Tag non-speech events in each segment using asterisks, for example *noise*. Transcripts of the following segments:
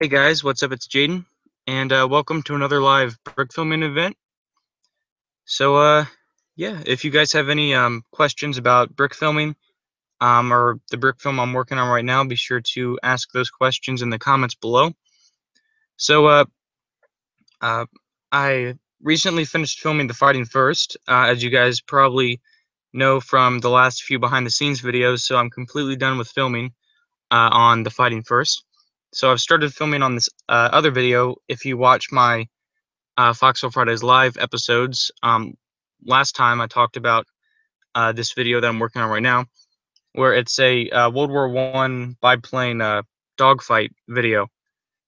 Hey guys, what's up? It's Jadin, and uh, welcome to another live brick filming event. So, uh, yeah, if you guys have any um, questions about brick filming um, or the brick film I'm working on right now, be sure to ask those questions in the comments below. So, uh, uh, I recently finished filming The Fighting First, uh, as you guys probably know from the last few behind the scenes videos, so I'm completely done with filming uh, on The Fighting First. So I've started filming on this uh, other video. If you watch my uh, Foxhole Fridays live episodes, um, last time I talked about uh, this video that I'm working on right now, where it's a uh, World War One biplane uh, dogfight video.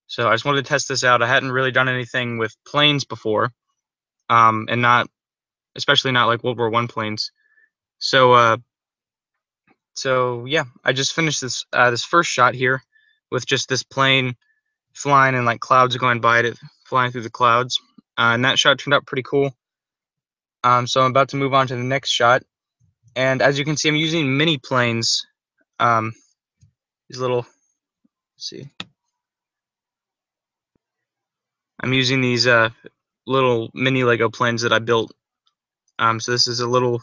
So I just wanted to test this out. I hadn't really done anything with planes before, um, and not, especially not like World War One planes. So, uh, so yeah, I just finished this uh, this first shot here with just this plane flying and like clouds going by it, flying through the clouds. Uh, and that shot turned out pretty cool. Um, so I'm about to move on to the next shot. And as you can see, I'm using mini planes. Um, these little, see. I'm using these uh, little mini Lego planes that I built. Um, so this is a little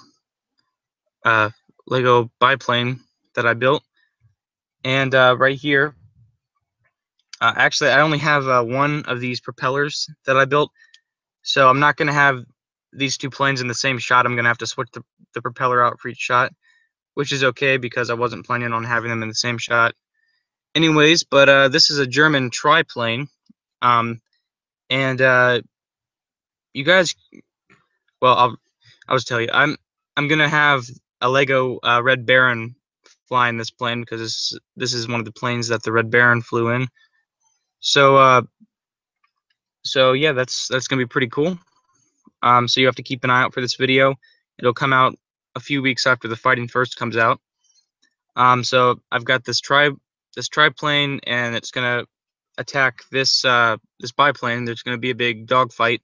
uh, Lego biplane that I built. And uh, right here, uh, actually, I only have uh, one of these propellers that I built, so I'm not going to have these two planes in the same shot. I'm going to have to switch the, the propeller out for each shot, which is okay because I wasn't planning on having them in the same shot. Anyways, but uh, this is a German triplane, um, and uh, you guys, well, I'll I'll just tell you, I'm I'm gonna have a Lego uh, Red Baron flying this plane because this this is one of the planes that the Red Baron flew in. So uh, so yeah, that's that's gonna be pretty cool. Um, so you have to keep an eye out for this video. It'll come out a few weeks after the fighting first comes out. Um, so I've got this tri this triplane, and it's gonna attack this uh, this biplane. There's gonna be a big dogfight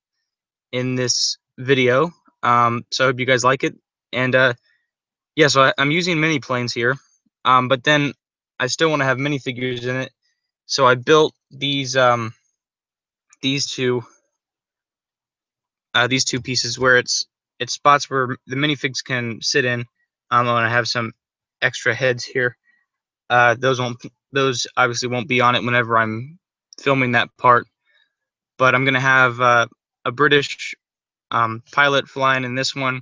in this video. Um, so I hope you guys like it. And uh, yeah, so I, am using mini planes here, um, but then I still want to have minifigures in it. So I built these um, these two uh, these two pieces where it's it's spots where the minifigs can sit in. Um, and gonna have some extra heads here. Uh, those won't those obviously won't be on it whenever I'm filming that part. But I'm gonna have uh, a British um, pilot flying in this one,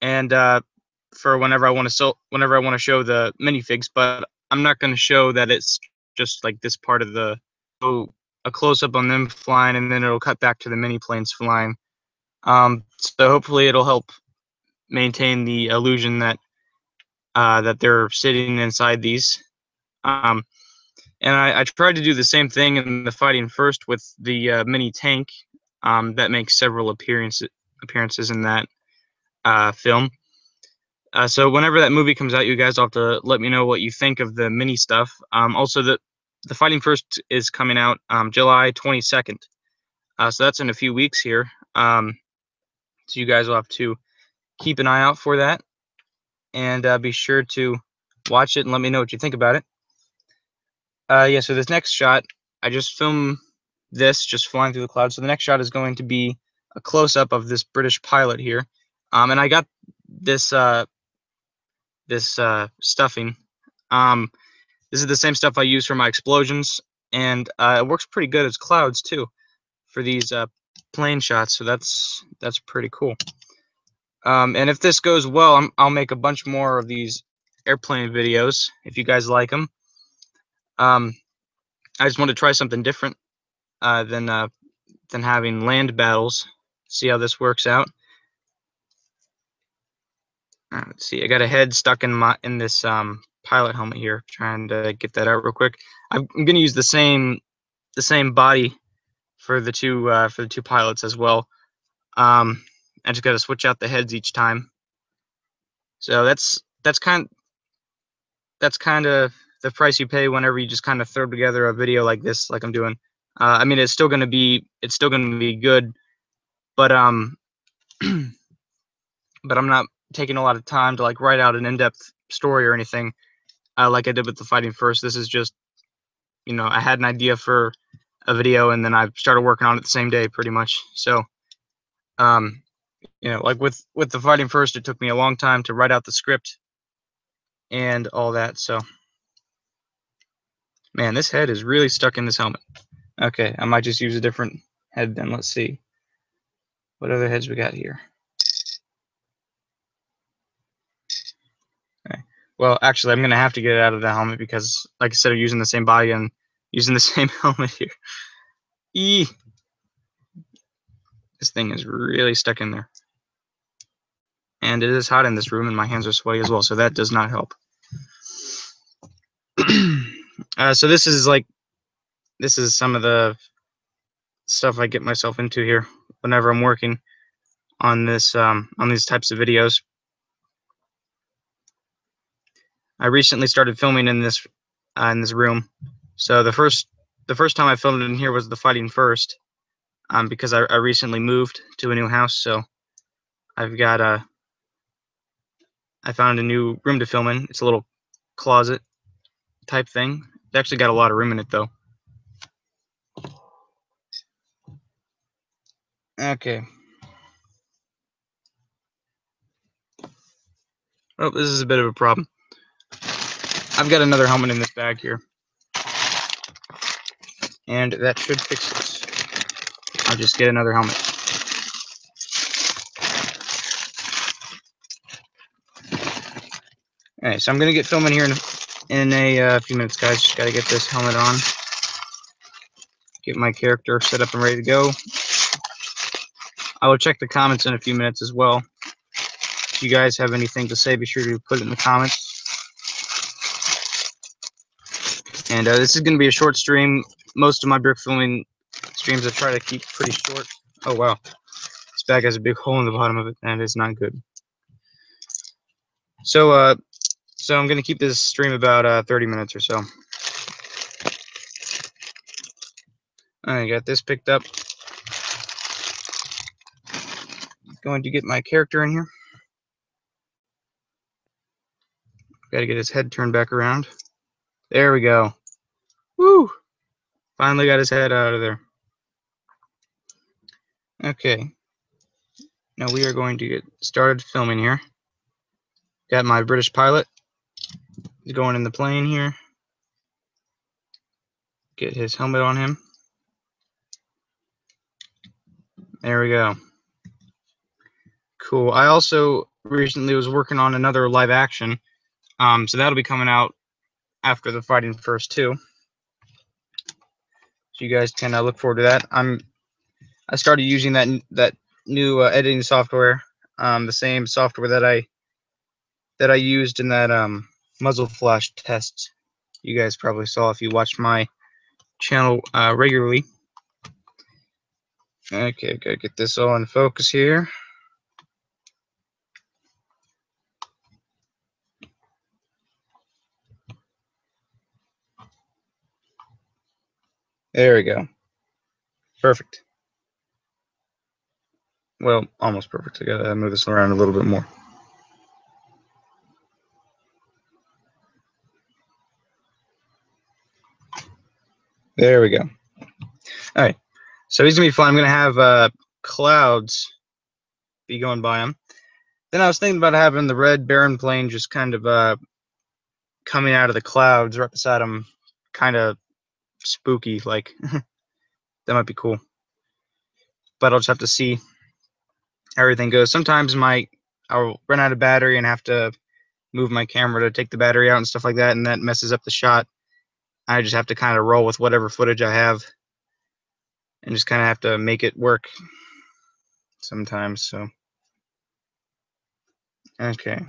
and uh, for whenever I want to so whenever I want to show the minifigs. But I'm not gonna show that it's just like this part of the oh, a close up on them flying, and then it'll cut back to the mini planes flying. Um, so hopefully it'll help maintain the illusion that uh, that they're sitting inside these. Um, and I, I, tried to do the same thing in the fighting first with the uh, mini tank um, that makes several appearances appearances in that uh, film. Uh, so whenever that movie comes out, you guys will have to let me know what you think of the mini stuff. Um, also, the the Fighting First is coming out um, July 22nd, uh, so that's in a few weeks here. Um, so you guys will have to keep an eye out for that, and uh, be sure to watch it and let me know what you think about it. Uh, yeah, so this next shot, I just filmed this just flying through the clouds. So the next shot is going to be a close up of this British pilot here, um, and I got this uh, this uh, stuffing. Um, this is the same stuff I use for my explosions, and uh, it works pretty good as clouds too for these uh, plane shots. So that's that's pretty cool. Um, and if this goes well, i will make a bunch more of these airplane videos if you guys like them. Um, I just want to try something different uh, than uh, than having land battles. See how this works out. Uh, let's see. I got a head stuck in my in this um, pilot helmet here. Trying to get that out real quick. I'm, I'm gonna use the same the same body for the two uh, for the two pilots as well. Um, I just got to switch out the heads each time. So that's that's kind that's kind of the price you pay whenever you just kind of throw together a video like this, like I'm doing. Uh, I mean, it's still gonna be it's still gonna be good, but um, *clears throat* but I'm not taking a lot of time to like write out an in-depth story or anything uh, like I did with the fighting first. This is just you know, I had an idea for a video and then I started working on it the same day pretty much. So, um, you know, like with, with the fighting first, it took me a long time to write out the script and all that. So, man, this head is really stuck in this helmet. Okay, I might just use a different head then. Let's see. What other heads we got here? Well, actually, I'm going to have to get it out of the helmet because, like I said, I'm using the same body and using the *laughs* same helmet here. E. This thing is really stuck in there. And it is hot in this room, and my hands are sweaty as well, so that does not help. *clears throat* uh, so this is like, this is some of the stuff I get myself into here whenever I'm working on this, um, on these types of videos. I recently started filming in this, uh, in this room. So the first, the first time I filmed in here was the fighting first, um, because I, I recently moved to a new house. So I've got a, I found a new room to film in. It's a little closet type thing. It's actually got a lot of room in it though. Okay. Oh, this is a bit of a problem. I've got another helmet in this bag here. And that should fix it. I'll just get another helmet. Alright, so I'm going to get filming here in, in a uh, few minutes, guys. Just got to get this helmet on. Get my character set up and ready to go. I will check the comments in a few minutes as well. If you guys have anything to say, be sure to put it in the comments. And uh, this is going to be a short stream. Most of my brick filming streams I try to keep pretty short. Oh, wow. This bag has a big hole in the bottom of it, and it's not good. So, uh, so I'm going to keep this stream about uh, 30 minutes or so. I got this picked up. Going to get my character in here. Got to get his head turned back around. There we go. Woo! Finally got his head out of there. Okay. Now we are going to get started filming here. Got my British pilot. He's going in the plane here. Get his helmet on him. There we go. Cool. I also recently was working on another live action. Um, so that'll be coming out after the fighting first too. So you guys can uh, look forward to that. I'm I started using that that new uh, editing software, um, the same software that I that I used in that um, muzzle flash test. You guys probably saw if you watched my channel uh, regularly. Okay, gotta get this all in focus here. There we go. Perfect. Well, almost perfect. I gotta move this around a little bit more. There we go. All right. So he's gonna be fun. I'm gonna have uh, clouds be going by him. Then I was thinking about having the red Baron plane just kind of uh, coming out of the clouds right beside him, kind of spooky. Like *laughs* that might be cool. But I'll just have to see how everything goes. Sometimes my I'll run out of battery and have to move my camera to take the battery out and stuff like that, and that messes up the shot. I just have to kind of roll with whatever footage I have and just kind of have to make it work sometimes. So, okay.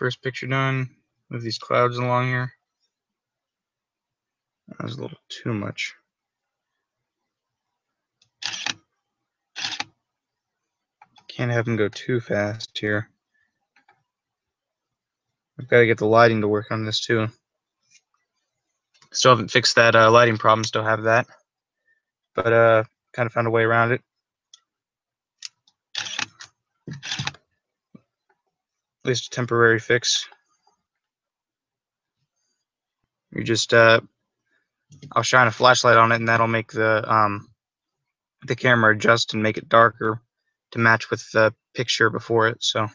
First picture done. Move these clouds along here. That was a little too much. Can't have them go too fast here. I've got to get the lighting to work on this too. Still haven't fixed that uh, lighting problem. Still have that, but uh, kind of found a way around it. Least a temporary fix. You just uh, I'll shine a flashlight on it, and that'll make the um, the camera adjust and make it darker to match with the picture before it. So.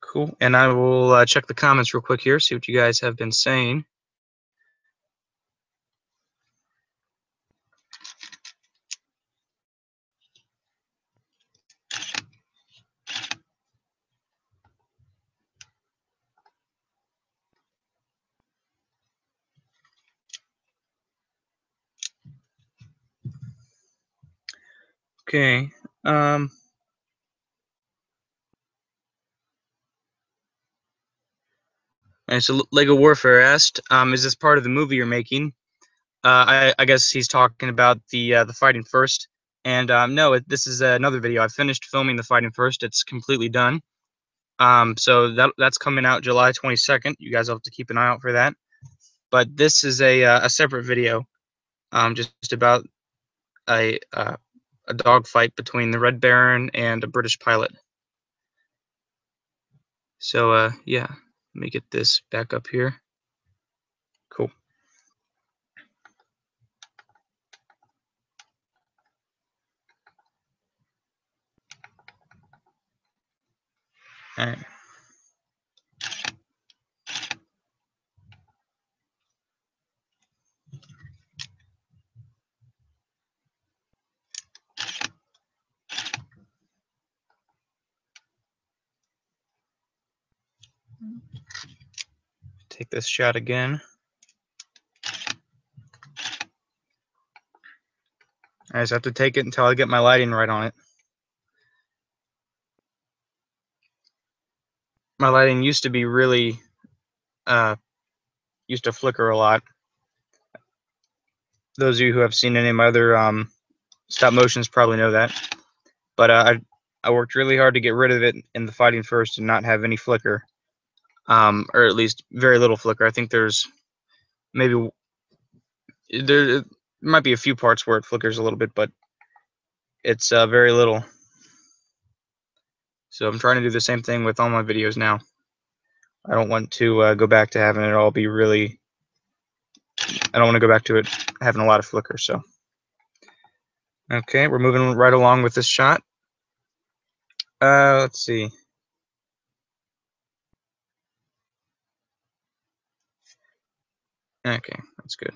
Cool. And I will uh, check the comments real quick here, see what you guys have been saying. Okay. Um, and so Lego Warfare asked, um, "Is this part of the movie you're making?" Uh, I, I guess he's talking about the uh, the fighting first. And um, no, it, this is another video. I finished filming the fighting first. It's completely done. Um, so that that's coming out July 22nd. You guys have to keep an eye out for that. But this is a uh, a separate video, um, just about a uh, a dogfight between the Red Baron and a British pilot. So, uh, yeah, let me get this back up here. Cool. All right. Take this shot again. I just have to take it until I get my lighting right on it. My lighting used to be really, uh, used to flicker a lot. Those of you who have seen any of my other um, stop motions probably know that. But uh, I, I worked really hard to get rid of it in the fighting first and not have any flicker um, or at least very little flicker. I think there's maybe there might be a few parts where it flickers a little bit, but it's uh, very little. So I'm trying to do the same thing with all my videos now. I don't want to uh, go back to having it all be really. I don't want to go back to it having a lot of flicker. So, okay, we're moving right along with this shot. Uh, let's see. Okay, that's good.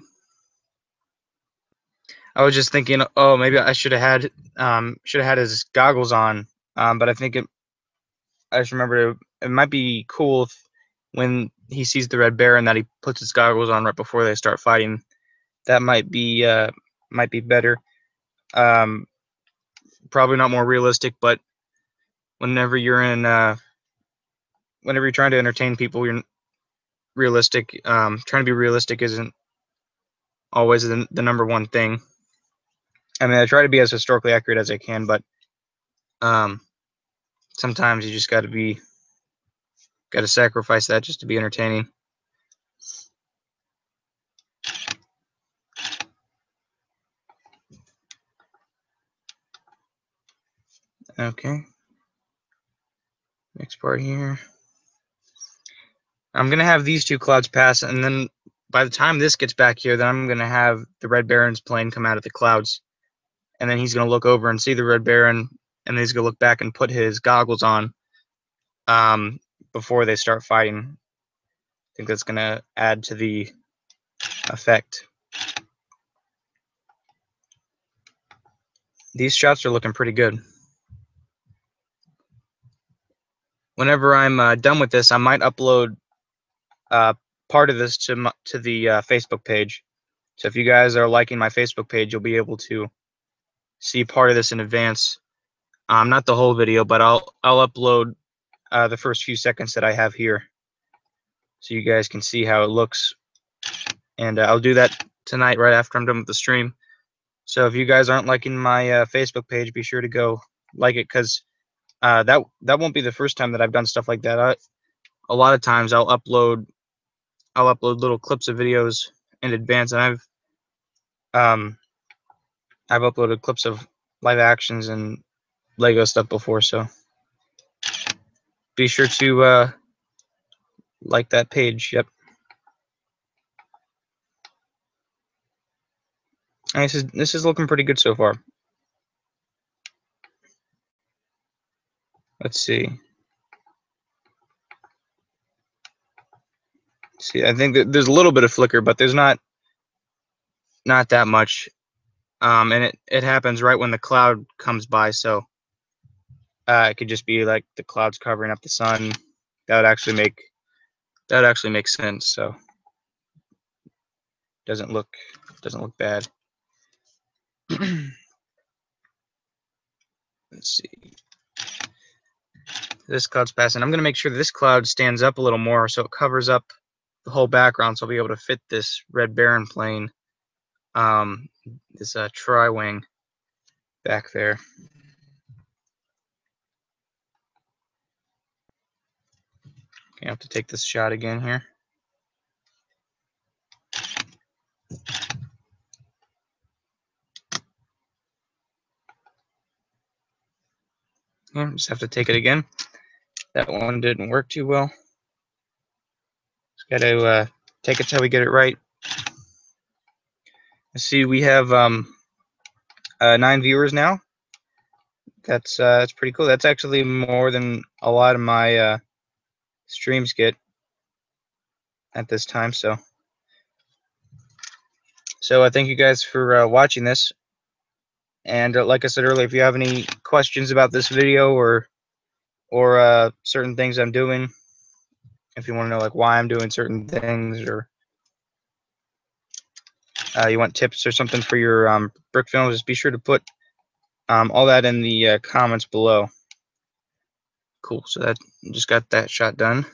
I was just thinking, oh, maybe I should have had um should have had his goggles on. Um, but I think it. I just remember it, it might be cool if when he sees the red baron that he puts his goggles on right before they start fighting. That might be uh might be better. Um, probably not more realistic, but whenever you're in uh, whenever you're trying to entertain people, you're realistic. Um, trying to be realistic isn't always the, the number one thing. I mean, I try to be as historically accurate as I can, but um, sometimes you just got to be, got to sacrifice that just to be entertaining. Okay. Next part here. I'm gonna have these two clouds pass, and then by the time this gets back here, then I'm gonna have the Red Baron's plane come out of the clouds, and then he's gonna look over and see the Red Baron, and then he's gonna look back and put his goggles on, um, before they start fighting. I think that's gonna add to the effect. These shots are looking pretty good. Whenever I'm uh, done with this, I might upload uh, part of this to to the uh, Facebook page. So if you guys are liking my Facebook page, you'll be able to see part of this in advance. Um, not the whole video, but I'll I'll upload uh, the first few seconds that I have here, so you guys can see how it looks. And uh, I'll do that tonight right after I'm done with the stream. So if you guys aren't liking my uh, Facebook page, be sure to go like it because uh, that that won't be the first time that I've done stuff like that. I, a lot of times I'll upload I'll upload little clips of videos in advance, and I've um, I've uploaded clips of live actions and Lego stuff before, so be sure to uh, like that page. Yep. And this is this is looking pretty good so far. Let's see. See, I think there's a little bit of flicker, but there's not not that much. Um, and it, it happens right when the cloud comes by, so uh, it could just be like the clouds covering up the sun. That would actually make that actually make sense. So doesn't look doesn't look bad. *clears throat* Let's see. This cloud's passing. I'm going to make sure this cloud stands up a little more so it covers up the whole background so I'll be able to fit this red baron plane, um, this uh, tri-wing back there. Okay, I have to take this shot again here. Yeah, just have to take it again. That one didn't work too well. Got to uh, take it till we get it right. Let's see, we have um, uh, nine viewers now. That's uh, that's pretty cool. That's actually more than a lot of my uh, streams get at this time. So, so I uh, thank you guys for uh, watching this. And uh, like I said earlier, if you have any questions about this video or or uh, certain things I'm doing, if you want to know like why I'm doing certain things or uh, you want tips or something for your um, brick films, just be sure to put um, all that in the uh, comments below. Cool. So that just got that shot done,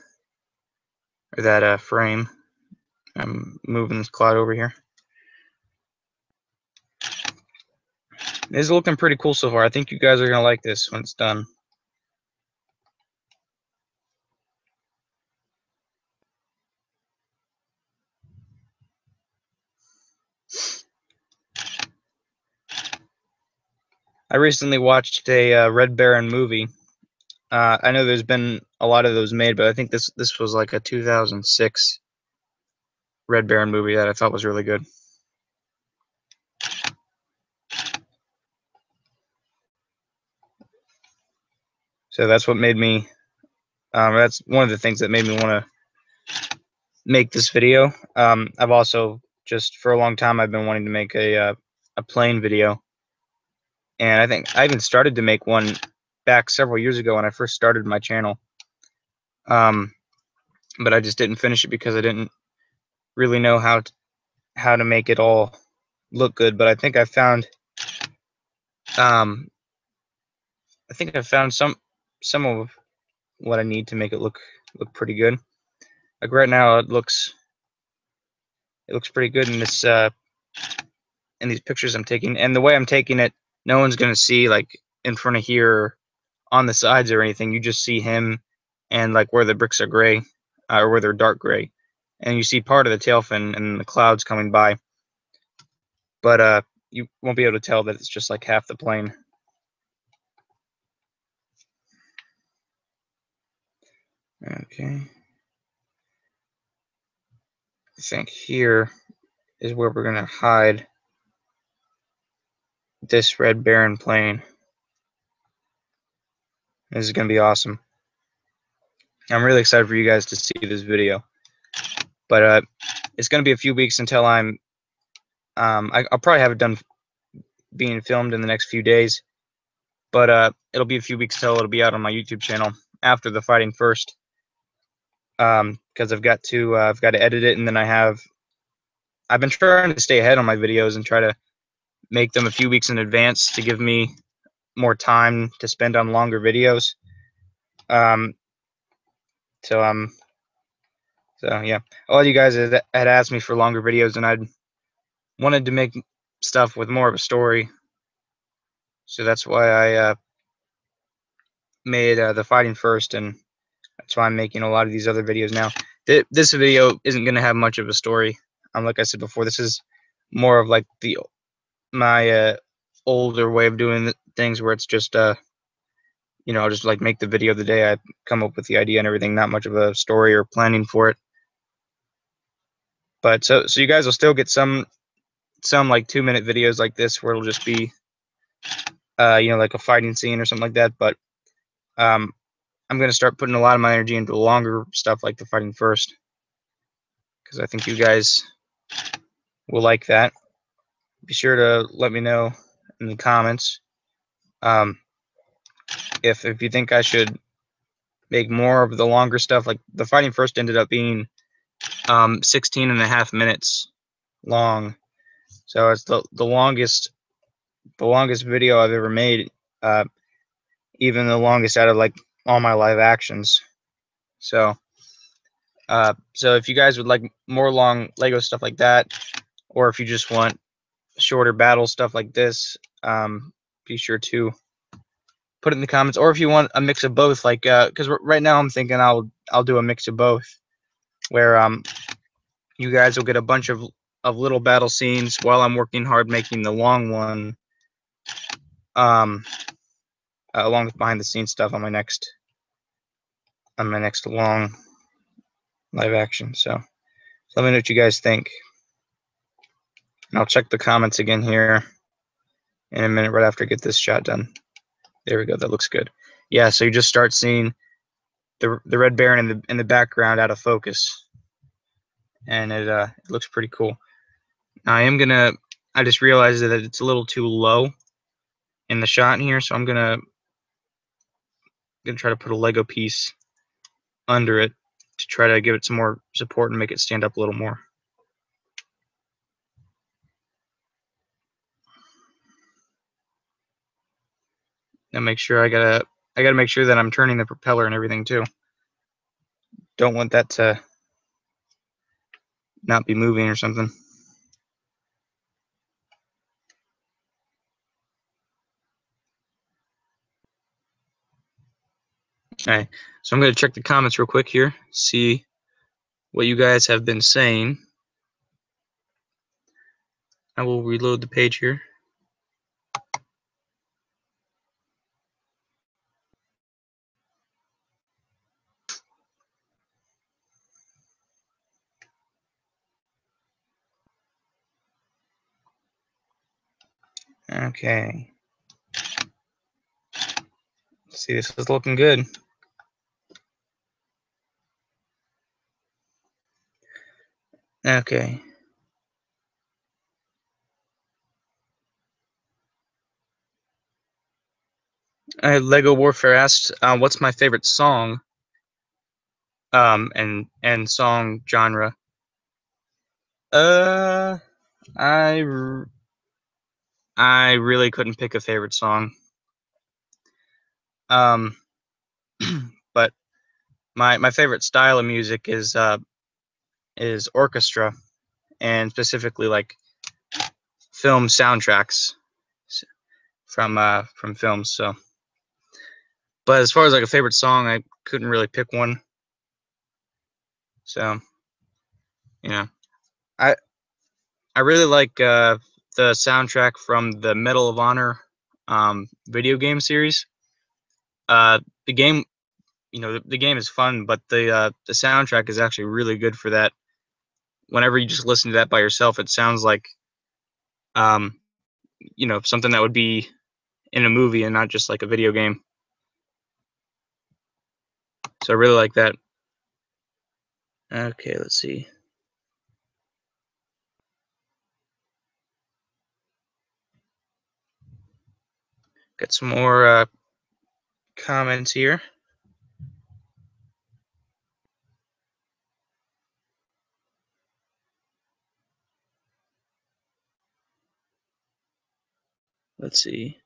or that uh, frame. I'm moving this cloud over here. It's looking pretty cool so far. I think you guys are gonna like this when it's done. I recently watched a uh, Red Baron movie. Uh, I know there's been a lot of those made, but I think this this was like a 2006 Red Baron movie that I thought was really good. So that's what made me. Um, that's one of the things that made me want to make this video. Um, I've also just for a long time I've been wanting to make a uh, a plane video and I think I even started to make one back several years ago when I first started my channel. Um, but I just didn't finish it because I didn't really know how to, how to make it all look good. But I think I found um, I think I found some some of what I need to make it look look pretty good. Like right now, it looks it looks pretty good in this uh, in these pictures I'm taking, and the way I'm taking it no one's going to see like in front of here on the sides or anything. You just see him and like where the bricks are gray uh, or where they're dark gray. And you see part of the tail fin and the clouds coming by. But uh, you won't be able to tell that it's just like half the plane. Okay. I think here is where we're going to hide this Red Baron plane. This is going to be awesome. I'm really excited for you guys to see this video. But uh, it's going to be a few weeks until I'm... Um, I, will probably have it done being filmed in the next few days. But uh, it'll be a few weeks till it'll be out on my YouTube channel after the fighting first. Because um, I've got to uh, I've got to edit it, and then I have I've been trying to stay ahead on my videos and try to make them a few weeks in advance to give me more time to spend on longer videos. Um, so um, so yeah, all you guys had, asked me for longer videos, and I'd wanted to make stuff with more of a story. So that's why I uh, made uh, the fighting first, and that's why I'm making a lot of these other videos now. Th this video isn't going to have much of a story. Um, like I said before, this is more of like the my uh, older way of doing things where it's just uh you know, I'll just like make the video the day I come up with the idea and everything, not much of a story or planning for it. But so so you guys will still get some some like two minute videos like this where it'll just be uh you know like a fighting scene or something like that. But um I'm gonna start putting a lot of my energy into longer stuff like the fighting first. Because I think you guys will like that. Be sure to let me know in the comments. Um if if you think I should make more of the longer stuff, like the fighting first ended up being um, 16 and a half minutes long. So it's the, the longest the longest video I've ever made, uh, even the longest out of like all my live actions. So uh, so if you guys would like more long Lego stuff like that, or if you just want shorter battle stuff like this, um, be sure to put it in the comments. Or if you want a mix of both, like because uh, right now I'm thinking I'll I'll do a mix of both, where um you guys will get a bunch of of little battle scenes while I'm working hard making the long one. Um, uh, along with behind the scenes stuff on my next on my next long live action. So, so let me know what you guys think. And I'll check the comments again here in a minute right after I get this shot done. There we go. That looks good. Yeah, so you just start seeing the the red baron in the in the background out of focus, and it uh it looks pretty cool. Now I am gonna. I just realized that it's a little too low in the shot here, so I'm gonna gonna try to put a Lego piece under it to try to give it some more support and make it stand up a little more. And make sure I gotta I gotta make sure that I'm turning the propeller and everything too. Don't want that to not be moving or something. Okay, so I'm going to check the comments real quick here, see what you guys have been saying. I will reload the page here. Okay. See, this is looking good. Okay. Uh, Lego Warfare asked, uh, "What's my favorite song?" Um, and and song genre. Uh, I I really couldn't pick a favorite song. Um, *clears throat* but my my favorite style of music is uh, is orchestra, and specifically like film soundtracks from uh, from films. So, but as far as like a favorite song, I couldn't really pick one. So, you know, I I really like uh, the soundtrack from the Medal of Honor um, video game series. Uh, the game, you know, the, the game is fun, but the uh, the soundtrack is actually really good for that. Whenever you just listen to that by yourself, it sounds like, um, you know, something that would be in a movie and not just like a video game. So I really like that. Okay, let's see. Got some more uh, comments here. Let's see.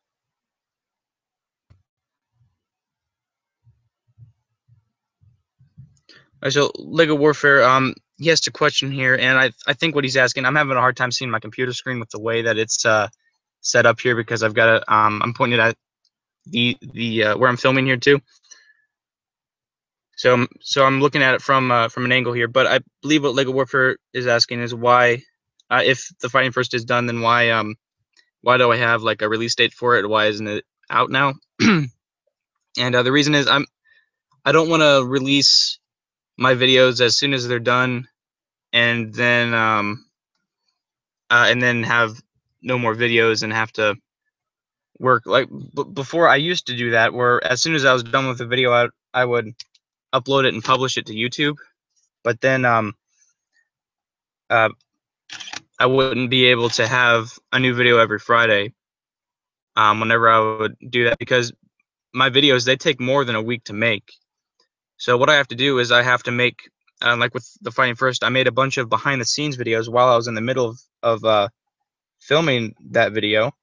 so Lego Warfare, um, he has a question here, and I I think what he's asking, I'm having a hard time seeing my computer screen with the way that it's uh set up here because I've got a um, I'm pointing at the the uh, where I'm filming here too. So so I'm looking at it from uh, from an angle here, but I believe what Lego Warfare is asking is why, uh, if the fighting first is done, then why um why do I have like a release date for it? Why isn't it out now? *clears throat* and uh, the reason is I'm I don't want to release my videos as soon as they're done, and then um, uh, and then have no more videos and have to work. Like b- before I used to do that where as soon as I was done with the video I, I would upload it and publish it to YouTube. But then um uh I wouldn't be able to have a new video every Friday um whenever I would do that because my videos they take more than a week to make. So what I have to do is I have to make uh, like with the fighting first I made a bunch of behind the scenes videos while I was in the middle of, of uh filming that video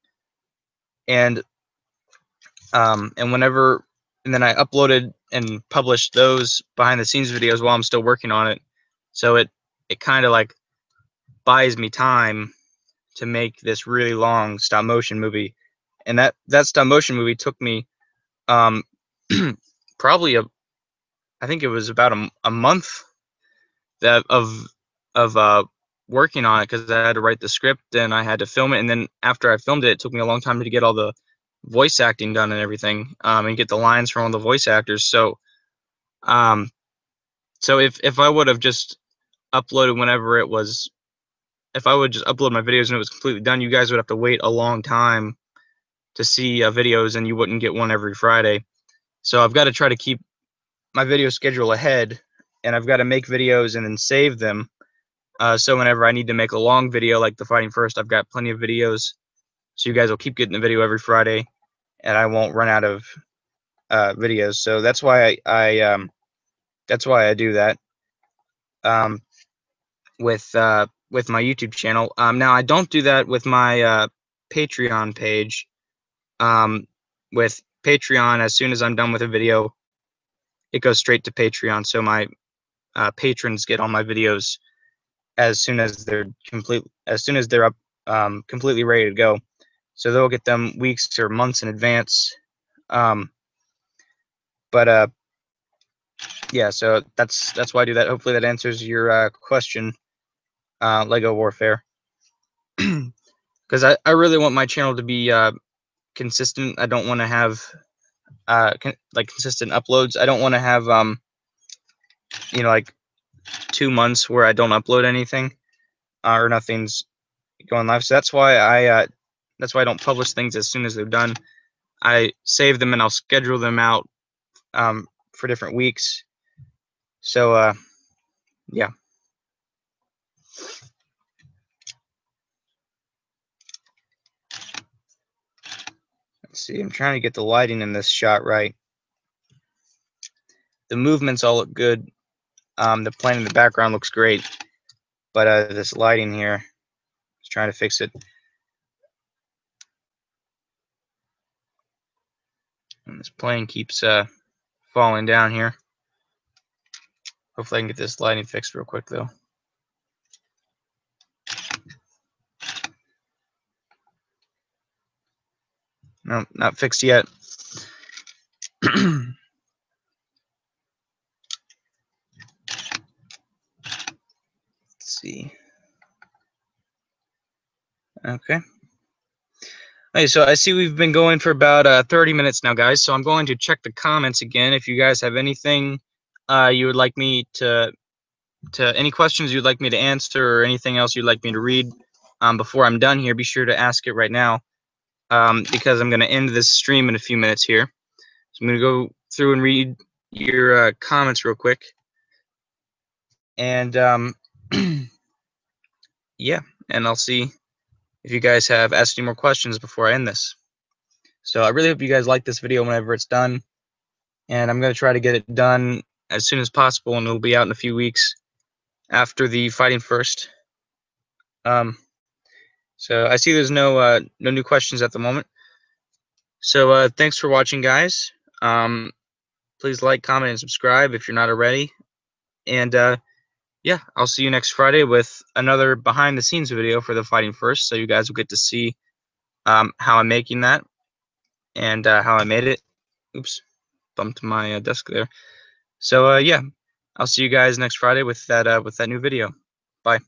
and um, and whenever and then I uploaded and published those behind the scenes videos while I'm still working on it. So it it kind of like buys me time to make this really long stop motion movie, and that that stop motion movie took me um, *clears throat* probably a I think it was about a, a month that of of uh, working on it because I had to write the script and I had to film it. And then after I filmed it, it took me a long time to get all the voice acting done and everything, um, and get the lines from all the voice actors. So, um, so if if I would have just uploaded whenever it was, if I would just upload my videos and it was completely done, you guys would have to wait a long time to see uh, videos, and you wouldn't get one every Friday. So I've got to try to keep my video schedule ahead, and I've got to make videos and then save them uh, so whenever I need to make a long video like the fighting first, I've got plenty of videos. So you guys will keep getting the video every Friday, and I won't run out of uh, videos. So that's why I, I um, that's why I do that. Um, with uh, with my YouTube channel. Um, now I don't do that with my uh, Patreon page. Um, with Patreon, as soon as I'm done with a video, it goes straight to Patreon. So my uh, patrons get all my videos as soon as they're complete as soon as they're up um, completely ready to go. So they'll get them weeks or months in advance. Um, but uh, yeah, so that's that's why I do that. Hopefully that answers your uh, question, uh, Lego Warfare. *clears throat* Because I, I really want my channel to be uh, consistent. I don't want to have uh, con- like consistent uploads. I don't want to have um, you know like two months where I don't upload anything uh, or nothing's going live. So that's why I uh, that's why I don't publish things as soon as they're done. I save them and I'll schedule them out um, for different weeks. So uh, yeah. Let's see. I'm trying to get the lighting in this shot right. The movements all look good. Um, the plane in the background looks great, but uh, this lighting here, just trying to fix it. And this plane keeps uh, falling down here. Hopefully I can get this lighting fixed real quick though. No, not fixed yet. *clears throat* see. Okay. Okay, so I see we've been going for about uh, 30 minutes now, guys. So I'm going to check the comments again. If you guys have anything uh, you would like me to, to any questions you'd like me to answer or anything else you'd like me to read um, before I'm done here, be sure to ask it right now um, because I'm going to end this stream in a few minutes here. So I'm going to go through and read your uh, comments real quick. And um, *clears throat* yeah, and I'll see if you guys have asked any more questions before I end this. So I really hope you guys like this video whenever it's done. And I'm going to try to get it done as soon as possible, and it'll be out in a few weeks after the fighting first. Um, so I see there's no uh, no new questions at the moment. So uh, thanks for watching, guys. Um, please like, comment, and subscribe if you're not already. And uh, yeah, I'll see you next Friday with another behind the scenes video for the Fighting First. So you guys will get to see um, how I'm making that and uh, how I made it. Oops, bumped my uh, desk there. So uh, yeah, I'll see you guys next Friday with that uh, with that new video. Bye.